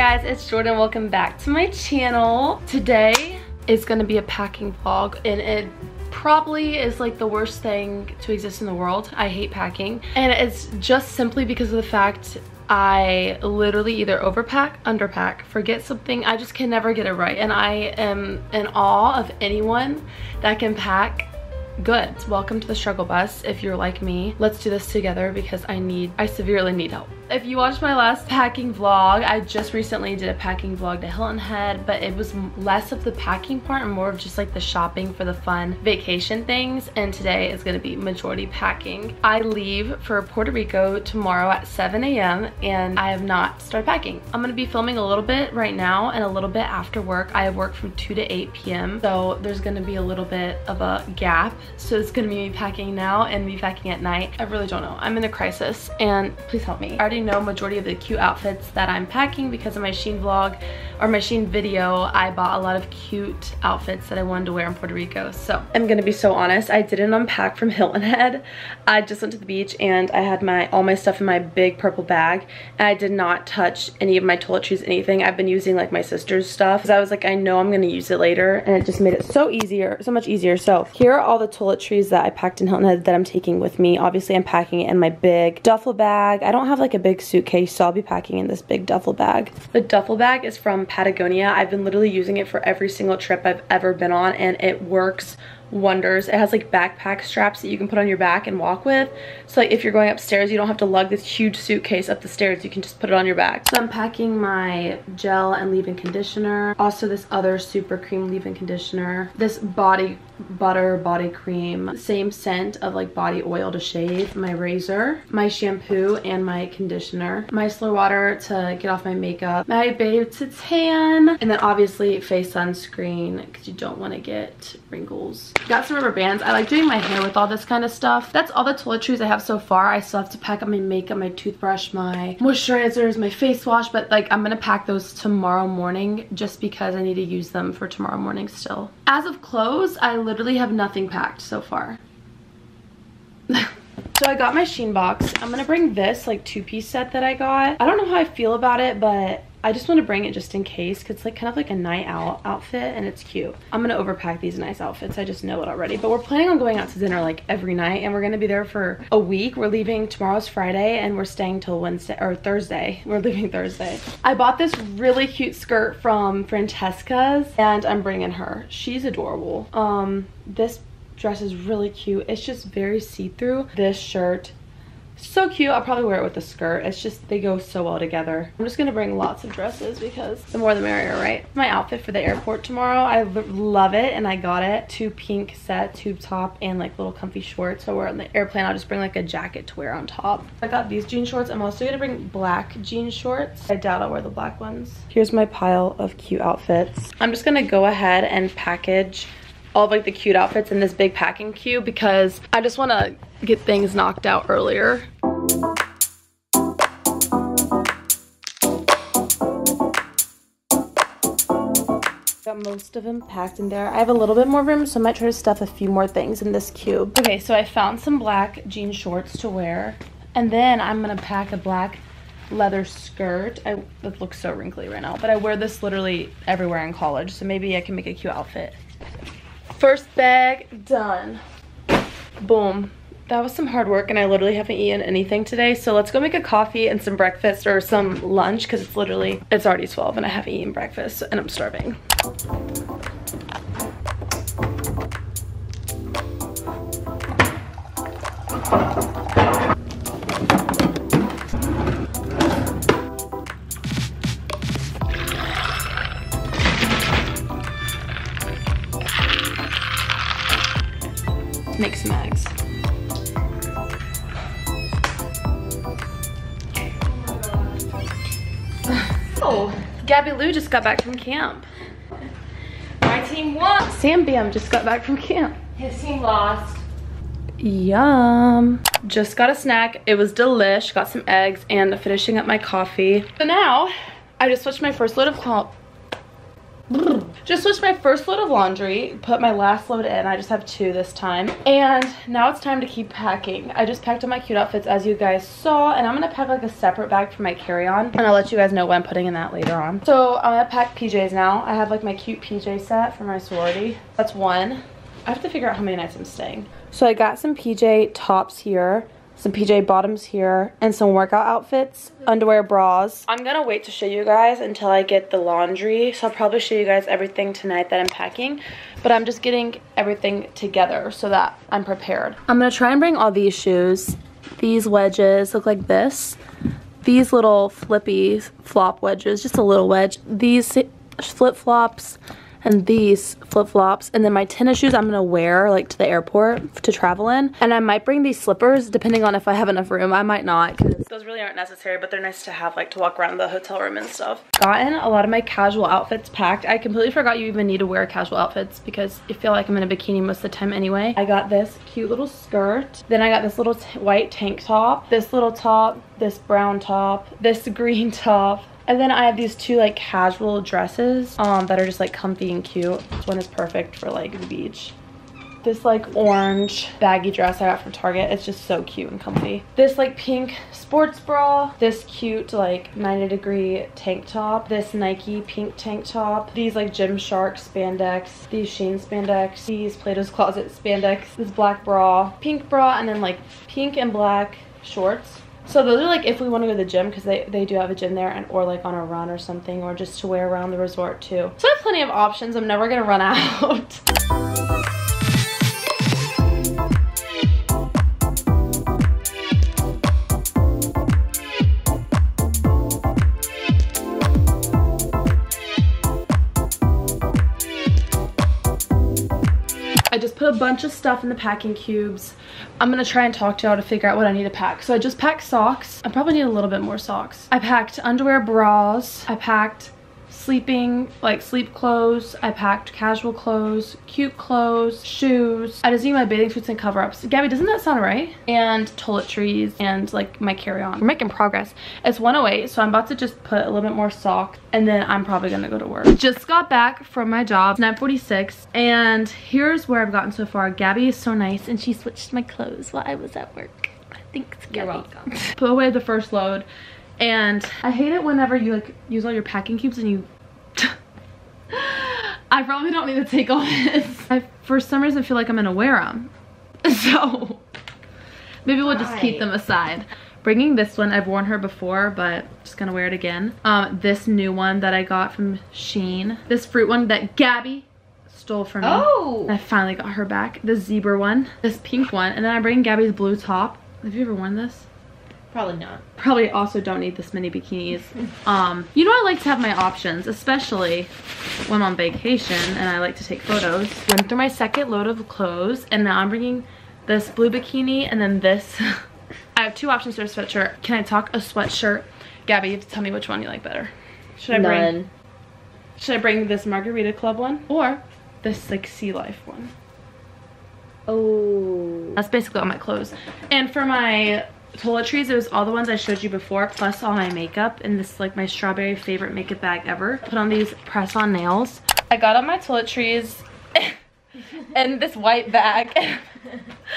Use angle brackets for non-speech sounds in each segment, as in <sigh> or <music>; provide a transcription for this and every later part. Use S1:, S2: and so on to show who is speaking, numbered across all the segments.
S1: guys, it's Jordan. Welcome back to my channel. Today is gonna be a packing vlog and it probably is like the worst thing to exist in the world. I hate packing and it's just simply because of the fact I literally either overpack, underpack, forget something. I just can never get it right. And I am in awe of anyone that can pack good. Welcome to the struggle bus. If you're like me, let's do this together because I need, I severely need help. If you watched my last packing vlog, I just recently did a packing vlog to Hilton Head, but it was less of the packing part and more of just like the shopping for the fun vacation things. And today is gonna be majority packing. I leave for Puerto Rico tomorrow at 7 a.m. and I have not started packing. I'm gonna be filming a little bit right now and a little bit after work. I have work from 2 to 8 p.m. So there's gonna be a little bit of a gap. So it's gonna be me packing now and me packing at night. I really don't know. I'm in a crisis and please help me. I already know majority of the cute outfits that I'm packing because of my Shein vlog or my Shein video. I bought a lot of cute outfits that I wanted to wear in Puerto Rico. So I'm gonna be so honest, I didn't unpack from <laughs> Hilton Head. I just went to the beach and I had my all my stuff in my big purple bag and I did not touch any of my toiletries, anything. I've been using like my sister's stuff because I was like, I know I'm gonna use it later and it just made it so easier, so much easier. So here are all the toiletries that I packed in Hilton Head that I'm taking with me. Obviously I'm packing it in my big duffel bag. I don't have like a big suitcase, so I'll be packing in this big duffel bag. The duffel bag is from Patagonia. I've been literally using it for every single trip I've ever been on and it works wonders. It has like backpack straps that you can put on your back and walk with. So like if you're going upstairs, you don't have to lug this huge suitcase up the stairs. You can just put it on your back. So I'm packing my gel and leave-in conditioner. Also this other super cream leave-in conditioner. This body butter body cream. Same scent of like body oil to shave. My razor, my shampoo, and my conditioner. My slow water to get off my makeup. My Babe to tan. And then obviously face sunscreen because you don't want to get wrinkles. Got some rubber bands. I like doing my hair with all this kind of stuff. That's all the toiletries I have so far. I still have to pack up my makeup, my toothbrush, my moisturizers, my face wash. But like I'm to pack those tomorrow morning just because I need to use them for tomorrow morning still. As of clothes, I literally have nothing packed so far. <laughs> so I got my Shein box. I'm gonna bring this like two-piece set that I got. I don't know how I feel about it, but I just want to bring it just in case because it's like kind of like a night out outfit and it's cute. I'm going to overpack these nice outfits. I just know it already. But we're planning on going out to dinner like every night and we're going to be there for a week. We're leaving tomorrow's Friday and we're staying till Wednesday or Thursday. <laughs> We're leaving Thursday. I bought this really cute skirt from Francesca's and I'm bringing her. She's adorable. Um, This dress is really cute. It's just very see-through. This shirt so cute. I'll probably wear it with the skirt. It's just, they go so well together. I'm just gonna bring lots of dresses because the more the merrier, right? My outfit for the airport tomorrow, I love it and I got it. Two pink set, tube top, and like little comfy shorts. So we're on the airplane, I'll just bring like a jacket to wear on top. I got these jean shorts. I'm also gonna bring black jean shorts. I doubt I'll wear the black ones. Here's my pile of cute outfits. I'm just gonna go ahead and package all of like the cute outfits in this big packing cube because I just want to get things knocked out earlier. Got most of them packed in there. I have a little bit more room, so I might try to stuff a few more things in this cube. Okay, so I found some black jean shorts to wear. And then I'm gonna pack a black leather skirt. I, it looks so wrinkly right now, but I wear this literally everywhere in college, so maybe I can make a cute outfit. First bag done. Boom. That was some hard work and I literally haven't eaten anything today. So let's go make a coffee and some breakfast or some lunch because it's literally, it's already 12 and I haven't eaten breakfast and I'm starving. <laughs> oh, Gabby Lou just got back from camp.
S2: My team won.
S1: Sam Bam just got back from camp.
S2: His team lost.
S1: Yum. Just got a snack. It was delish. Got some eggs and finishing up my coffee. So now, I just switched my first load of Just switched my first load of laundry, put my last load in. I just have two this time. And now it's time to keep packing. I just packed up my cute outfits as you guys saw. And I'm going to pack like a separate bag for my carry-on. And I'll let you guys know what I'm putting in that later on. So I'm going to pack PJs now. I have like my cute PJ set for my sorority. That's one. I have to figure out how many nights I'm staying. So I got some PJ tops here some PJ bottoms here, and some workout outfits, underwear, bras. I'm gonna wait to show you guys until I get the laundry, so I'll probably show you guys everything tonight that I'm packing, but I'm just getting everything together so that I'm prepared. I'm gonna try and bring all these shoes. These wedges look like this. These little flippy flop wedges, just a little wedge. These flip-flops, and these flip-flops. And then my tennis shoes I'm gonna wear like to the airport to travel in. And I might bring these slippers depending on if I have enough room. I might not because those really aren't necessary but they're nice to have like to walk around the hotel room and stuff. Gotten a lot of my casual outfits packed. I completely forgot you even need to wear casual outfits because I feel like I'm in a bikini most of the time anyway. I got this cute little skirt. Then I got this little white tank top this little top this brown top this <laughs> green top and then I have these two like casual dresses um, that are just like comfy and cute. This one is perfect for like the beach. This like orange baggy dress I got from Target. It's just so cute and comfy. This like pink sports bra. This cute like 90 degree tank top. This Nike pink tank top. These like Gymshark spandex. These Shein spandex. These Plato's Closet spandex. This black bra. Pink bra and then like pink and black shorts. So those are like if we want to go to the gym because they, they do have a gym there and or like on a run or something or just to wear around the resort too. So I have plenty of options. I'm never going to run <laughs> out. I just put a bunch of stuff in the packing cubes. I'm gonna try and talk to y'all to figure out what I need to pack. So I just packed socks. I probably need a little bit more socks. I packed underwear, bras. I packed sleeping, like sleep clothes. I packed casual clothes, cute clothes, shoes. I just need my bathing suits and cover-ups. Gabby, doesn't that sound right? And toiletries and like my carry-on. We're making progress. It's 108, so I'm about to just put a little bit more socks and then I'm probably gonna go to work. Just got back from my job, 9.46, and here's where I've gotten so far. Gabby is so nice and she switched my clothes while I was at work. Thanks, Gabby. You're welcome. Put away the first load and I hate it whenever you like use all your packing cubes and you <laughs> I probably don't need to take all this. I, for some reason, feel like I'm gonna wear them. <laughs> So maybe we'll just keep them aside. Bringing this one, I've worn her before, but just gonna wear it again. Um, this new one that I got from Shein. This fruit one that Gabby stole from me.
S2: Oh!
S1: I finally got her back. The zebra one, this pink one, and then I bring Gabby's blue top. Have you ever worn this?
S2: Probably not.
S1: Probably also don't need this many bikinis. Um, you know I like to have my options, especially when I'm on vacation and I like to take photos. Went through my second load of clothes and now I'm bringing this blue bikini and then this. <laughs> I have two options for a sweatshirt. Can I talk a sweatshirt? Gabby, you have to tell me which one you like better. Should I
S2: None.
S1: bring Should I bring this Margarita Club one or this like Sea Life one?
S2: Oh.
S1: That's basically all my clothes. And for my toiletries, it was all the ones I showed you before, plus all my makeup and this is like my strawberry favorite makeup bag ever. Put on these press-on nails. I got on my toiletries <laughs> and this white bag. <laughs>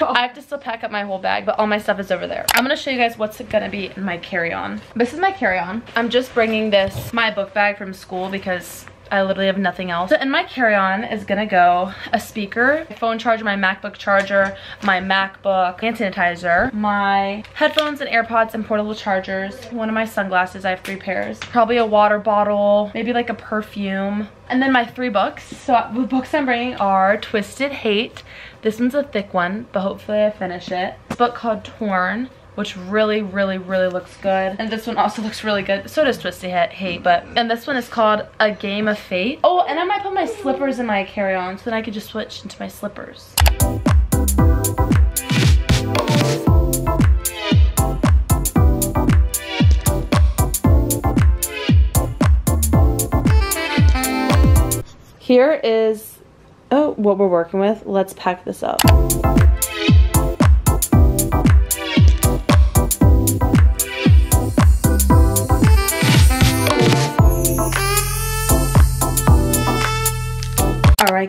S1: I have to still pack up my whole bag, but all my stuff is over there. I'm gonna show you guys what's gonna be in my carry-on. This is my carry-on. I'm just bringing this, my book bag from school because I literally have nothing else. In my carry-on is gonna go a speaker, phone charger, my MacBook charger, my MacBook, hand sanitizer, my headphones and AirPods and portable chargers, one of my sunglasses, I have three pairs, probably a water bottle, maybe like a perfume, and then my three books. So uh, the books I'm bringing are Twisted Hate. This one's a thick one, but hopefully I finish it. This book called Torn which really, really, really looks good. And this one also looks really good. So does Twisty Hat, Hate, but, and this one is called A Game of Fate. Oh, and I might put my slippers in my carry-on so then I could just switch into my slippers. Here is, oh, what we're working with. Let's pack this up.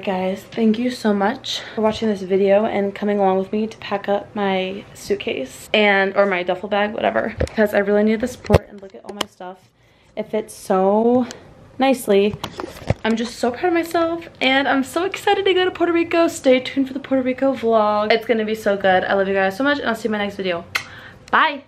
S1: Guys, thank you so much for watching this video and coming along with me to pack up my suitcase and or my duffel bag, whatever. Because I really need the support and look at all my stuff. It fits so nicely. I'm just so proud of myself and I'm so excited to go to Puerto Rico. Stay tuned for the Puerto Rico vlog. It's gonna be so good. I love you guys so much and I'll see you in my next video. Bye!